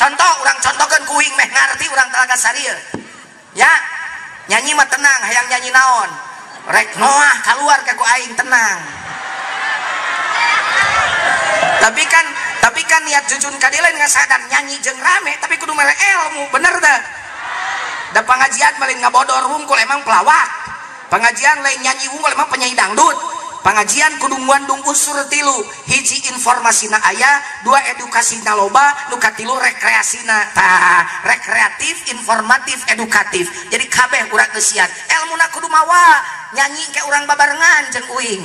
contoh orang contohkan kuing meh ngerti orang telaga saril ya nyanyi mah tenang hayang nyanyi naon. Rek noah keluar ke aing tenang. Tapi kan tapi kan niat jujun kadilan nggak sadar nyanyi jeng rame tapi kudu mele ilmu bener dah. Da pengajian maling ngabodor wungkul emang pelawak. Pengajian lain nyanyi wungkul emang penyanyi dangdut pengajian kudunguandung unsur tilu. Hiji informasi na ayah dua edukasi naloba luka tilu rekreasi nata rekreatif informatif edukatif. Jadi kabeh urat kesian ilmu na kudu mawa nyanyi ke orang babarengan jeng uing.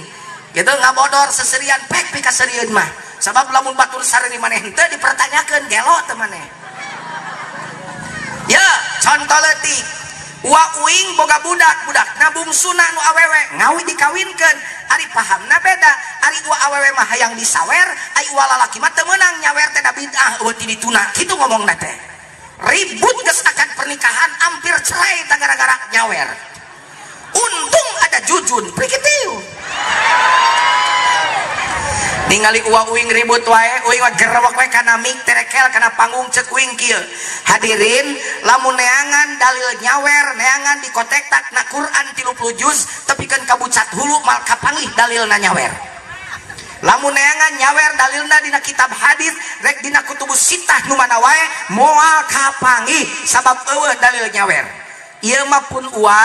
Gitu ngabodor seserian pek pika serian mah. Sebab lamun batur sarani maneh henteu dipertanyakeun gelo teu maneh. Ya contoh letik wa uing boga budak budak nabung sunah nu awewe ngawi dikawinkan ari paham na beda. Ari dua awewe mah hayang disawer ai ua lalaki mah menang nyawer teh bid'ah eueuh ti dituna. Kitu ngomong teh. Ribut geus akan pernikahan hampir cerai gara-gara nyawer. Untung ada jujun prikitiu ningali uwa uing ribut wae uing gerwak wae kana mik terekel kana panggung cek uing kieu. Hadirin lamun neangan dalil nyawer neangan dikotek tak na Quran 30 juz tepikeun kabucat hulu mal kapanglih dalilna nyawer. Lamun neangan nyawer dalilna dina kitab hadis rek dina kutubus sitah nu mana wae moal kapangih sabab eueuh dalil nyawer. Ieu mah pun wa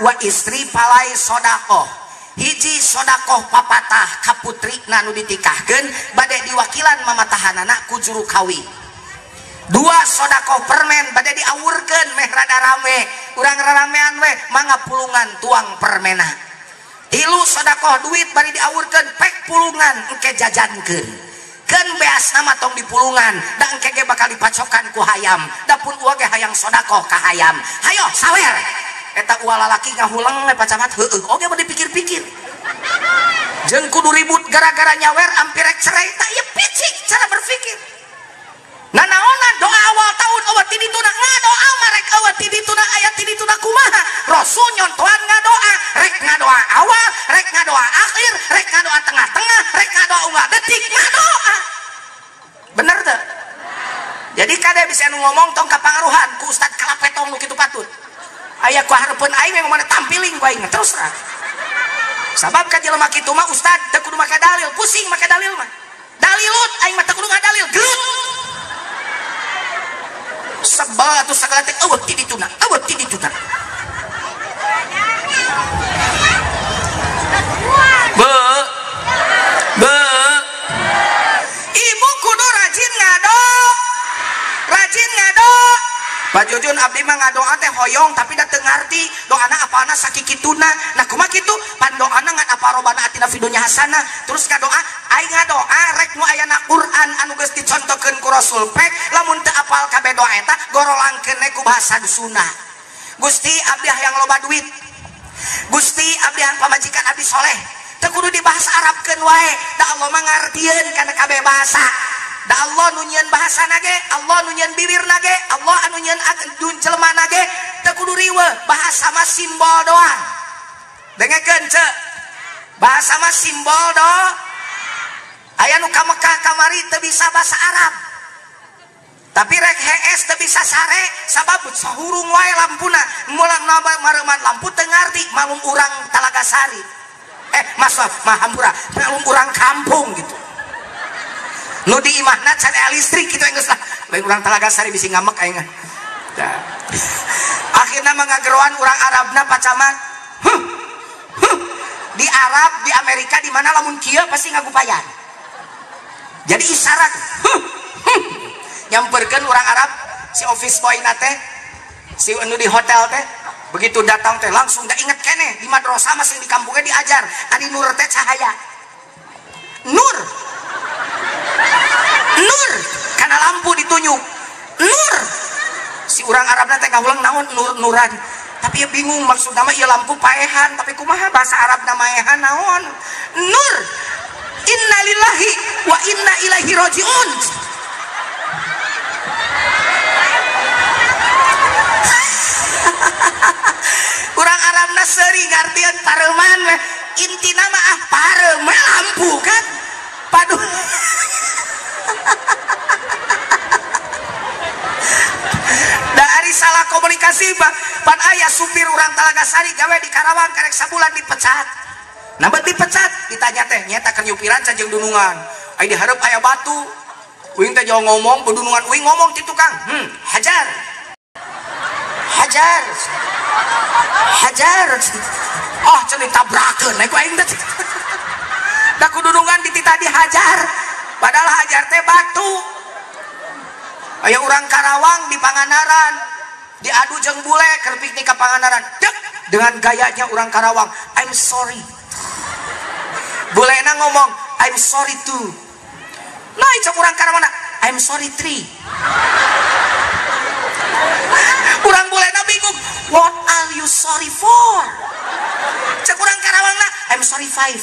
wa istri palai sodakoh. hiji sodakoh papatah kaputri Nanu ditikahkan badai diwakilan mamatahan anak kujuru kawi. Dua sodakoh permen badai diawurkan meh rada rame urang ramean weh manga pulungan tuang permena. Tilu sodakoh duit bari diawurkan pek pulungan engke jajankan Ken beas nama tong di pulungan dan engke bakal dipacokan ku hayam dapun uage hayang sodakoh ke hayam. Hayo sawer! Eta ulah lalaki ngahulang we pacamat heueuh oge mau dipikir-pikir. Jeung kudu ribut gara-gara nyawer hampir cerai tak ieu picik cara berpikir. Nah naona doa awal tahun awal tidituna ngadoa marek awal tidituna ayat tidituna kumaha? Rasul nyontohan ngadoa rek ngadoa awal rek ngadoa akhir rek ngadoa tengah-tengah rek ngadoa unggah detik ngadoa bener tuh jadi kada bisa ngomong tong kapangaruhan ku ustad kalapetong nu kitu patut ayah ku harapan aing memang mana tampiling ku aing terus lah sabab ka jelema kitu mah ustad teu kudu make dalil. Pusing make dalil mah. Dalilut aing mah teu kudu ngadalil gelut! Sebal atuh sagala teh eueuh ti dituna eueuh ti dituna Bajujun Abdi mah ngadoa teh hoyong tapi da teu ngarti doana apana sakikituna. Nah kumaha kitu Pan doana ngan apa robana atina fidunya hasanah. Terus ngadoa aing ngadoa rek nu ayana Quran anu geus dicontohkeun ku Rasul pek lamun teu apal kabeh doa eta gorolangkeun ku bahasa sunnah. Gusti Abdi hayang loba duit. Gusti Abdi hayang pamajikan Abdi soleh. Teu kudu dibahas Arabkeun wae. Da Allah mah ngartieun kana kabeh bahasa. Allah nunyian bahasa nage Allah nunyian bibir nage Allah anunyian dun jelma nage tekudu riwe bahasa mah simbol doang. Dengekeun ce. Bahasa mah simbol do. Ayah nuka Mekah kamari teu bisa bahasa Arab. Tapi rek HS teu bisa sare sabab sahurung wae lampuna. Mulang nama mareman lampu teu ngarti malum urang talaga sari. Eh mas mah hampura malum urang kampung gitu. Di imahna can listrik gitu geus lah lain urang Talaga Sari bisi ngamek aing akhirnya mengageroan urang Arabna pacaman huh, huh. di Arab di Amerika di mana lamun kieu pasti ngagupayan. Jadi isyarat. Huh, huh. nyamperkeun urang Arab si office boy nate si anu di hotel teh begitu datang teh langsung dah inget kene di madrasah masih di kampungnya diajar. Adi nur teh cahaya. Nur nur karena lampu ditunjuk. Nur. Si orang Arab nanti ulang naon nur nuran. Tapi ya bingung maksud nama ya lampu paehan tapi kumaha bahasa Arab nama ehan naon? Nur. Innalillahi wa inna ilaihi rojiun. Kurang Arab naseri ngartian pareman pan ayah supir orang Talagasari gawe di Karawang karek sabulan dipecat. Nah dipecat ditanya teh nyata kenyupiran sajeng dunungan? Ay diharap ayah batu. Uing teh jauh ngomong bedunungan uing ngomong ti tukang. Hmm hajar. Hajar. Hajar. Oh ceni tabrakan naik aing teh. Dah kudunungan di tadi hajar. Padahal hajar teh batu. Ayah orang Karawang di Panganaran diadu jeng bule ke piknik ke Panganaran Dek, dengan gayanya orang Karawang. I'm sorry. Bulena ngomong I'm sorry too. Nah itu orang Karawang I'm sorry three. Orang bulena bingung what are you sorry for? Cek orang Karawang I'm sorry five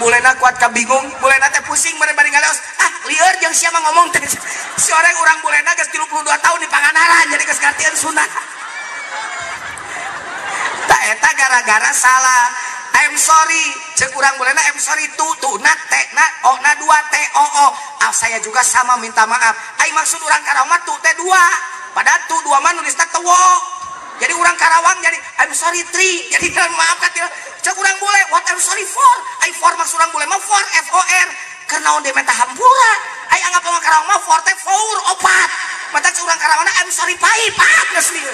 bulena kuat kabingung bulena teh pusing mere bari ngaleos. Ah lieur jeung siapa ngomong teh. Si orang orang bulena geus 32 tahun di Panganaran jadi geus gantian sunat tak eta gara-gara salah. I'm sorry. Cek urang bulena I'm sorry tu tu na te na oh na dua te oh oh. Ah saya juga sama minta maaf. Ai maksud orang Karawang tu teh dua. Padahal tu dua mah nulisna tewo. Jadi orang Karawang jadi I'm sorry three jadi maaf kan cek urang boleh what I'm sorry for. I for maksud urang boleh mah for F O R. Karena on meta hampura. I anggap orang Karawang mah for teh for opat. Mata cek urang Karawang I'm sorry pai pak ngesli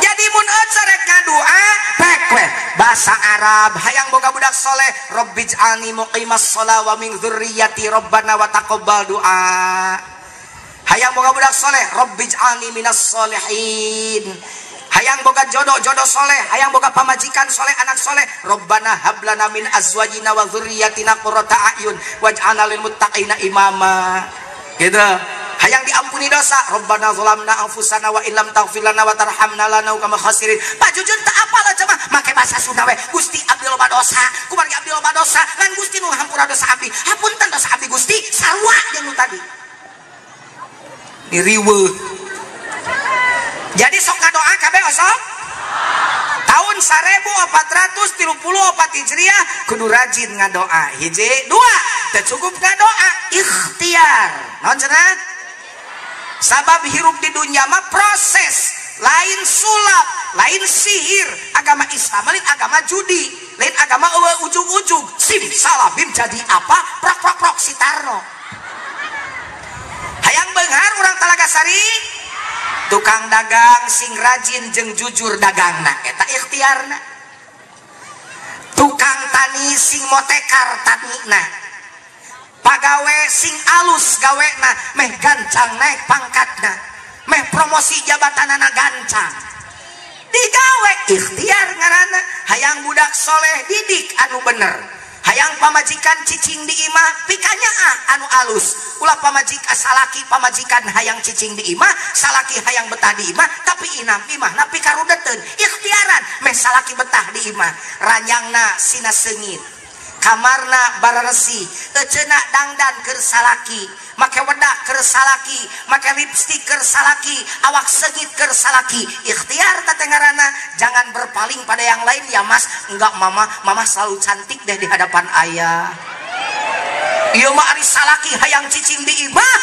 jadi mun cerek ngadua pek weh bahasa Arab hayang boga budak soleh. Rabbij'alni muqimas sholah wa min dzurriyyati Rabbana wa taqabbal doa hayang boga budak soleh. Rabbij'alni minas solihin hayang boga jodoh jodoh soleh. Hayang boga pamajikan soleh anak soleh. Rabbana hablana min azwajina wa dzurriyyatina qurrata a'yun. Waj'alna lil muttaqina imama. Gitu. Hayang diampuni dosa. Rabbana zalamna anfusana wa illam taghfir wa tarhamna khasirin. Pak Jujun tak apa lah cuma make bahasa Sunda we. Gusti abdi loba dosa. Kumargi abdi loba dosa. Lan Gusti nu hampura dosa abdi hapunten dosa abdi Gusti. Sarua jeung nu tadi. Diriwe jadi sok ngadoa kabeh osok tahun 1434 Hijriah kudu rajin ngadoa. Hiji dua teu cukup ngadoa ikhtiar. Naon cenah? Sabab hirup di dunia mah proses. Lain sulap lain sihir. Agama Islam lain agama judi lain agama ujung-ujung sim salabim jadi apa? Prok prok prok sitarno hayang benghar orang talagasari tukang dagang sing rajin jeng jujur dagang na eta ikhtiar na tukang tani sing motekar tani na pagawe sing alus gawe na meh gancang naik pangkat na meh promosi jabatan anak gancang. Digawe ikhtiar ngarana hayang budak soleh didik anu bener. hayang pamajikan ccing dimah pikanya ah anu alus. Ulah pamajika ah, salaki pamajikan hayang ccing imah salaki hayang betah dimah tapi inam imah napi karudeten ikhtiaran. Meh salaki betah diimah ranyangna sina sengit. Kamarna bararesi. Ecena dangdan keur salaki make wedak keur salaki make lipstik keur salaki awak segit keur salaki ikhtiar tatengarana. Jangan berpaling pada yang lain ya mas. Enggak mama. Mama selalu cantik deh di hadapan ayah. Iya mah ari salaki hayang cicing di imah.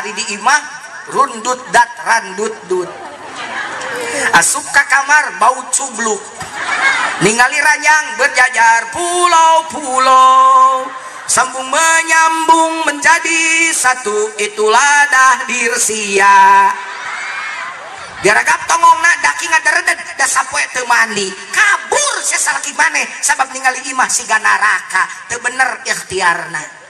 Ari di imah rundut dat randut dut. Asup ke kamar bau cubluk ningali ranyang berjajar pulau-pulau. Sambung menyambung menjadi satu itulah dah dirsia. Diragap tongong na daki ngadaredet da sapoe teu mandi. Kabur sia salaki maneh sabab ningali imah siga neraka teu bener ikhtiarna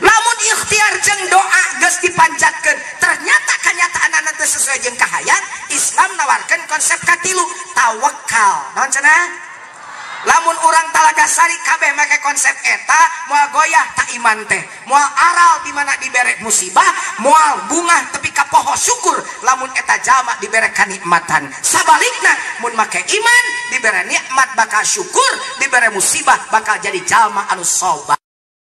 lamun ikhtiar jeng doa geus dipanjatkeun ternyata kenyataan anak sesuai jeung kahayang Islam nawarkan konsep katilu tawakal naon cenah? Lamun orang talagasari kabeh make konsep eta moal goyah tak iman teh moal aral di mana diberek musibah moal bunga tepi ka poho syukur lamun eta jama diberek kanikmatan sabalikna mun make iman dibere nikmat bakal syukur dibere musibah bakal jadi jama anu sobat